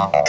Uh-huh.